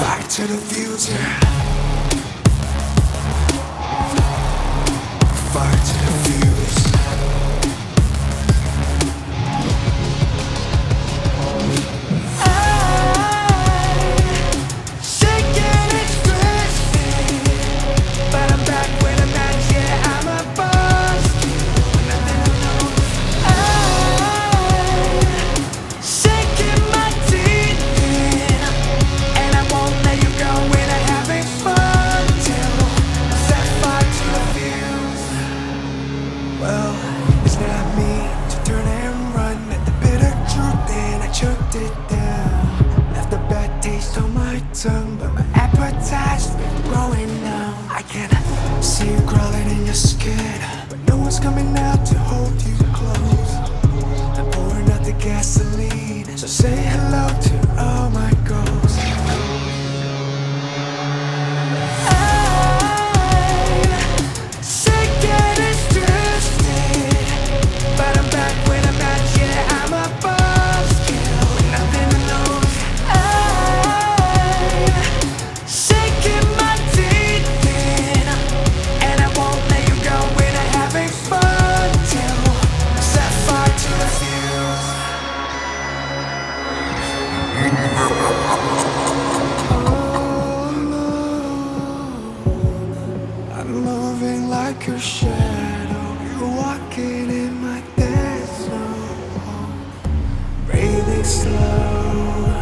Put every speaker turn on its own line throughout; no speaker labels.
Fire to the fuse. Well, it's not me to turn and run at the bitter truth, and I choked it down. Left a bad taste on my tongue, but my appetite's been growing now. I can see you crawling in your skin, but no one's coming out to hold you close. I'm pouring out the gasoline, so say hello to Sinking in my Breathing slow.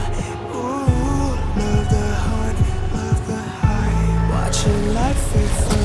Ooh, love the love the high. Watching life